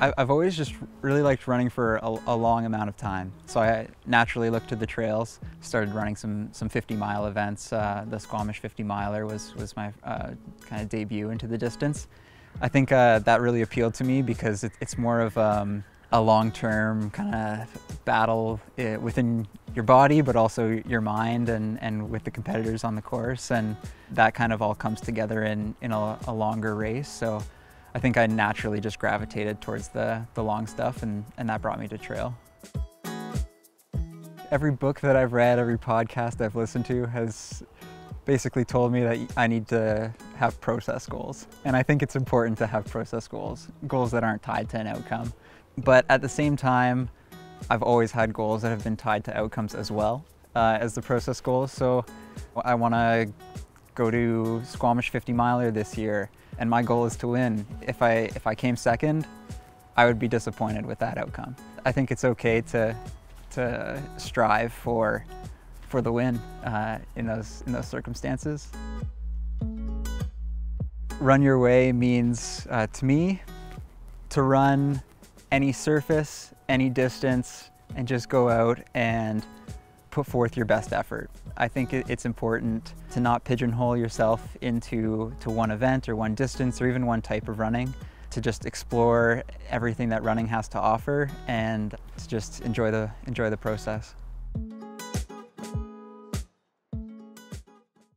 I- I've always just really liked running for a, a long amount of time. So I naturally looked to the trails, started running some, some 50 mile events. Uh, the Squamish 50 miler was, was my uh, kind of debut into the distance. I think uh, that really appealed to me because it, it's more of um, a long-term kind of battle uh, within your body, but also your mind and, and with the competitors on the course. And that kind of all comes together in, in a, a longer race. So I think I naturally just gravitated towards the, the long stuff and, and that brought me to trail. Every book that I've read, every podcast I've listened to has basically told me that I need to have process goals. And I think it's important to have process goals, goals that aren't tied to an outcome. But at the same time, I've always had goals that have been tied to outcomes as well uh, as the process goals. So I want to go to Squamish 50 miler this year and my goal is to win. If I, if I came second, I would be disappointed with that outcome. I think it's okay to, to strive for, for the win uh, in, those, in those circumstances. Run your way means, uh, to me, to run any surface, any distance, and just go out and put forth your best effort. I think it's important to not pigeonhole yourself into to one event or one distance or even one type of running, to just explore everything that running has to offer and to just enjoy the, enjoy the process.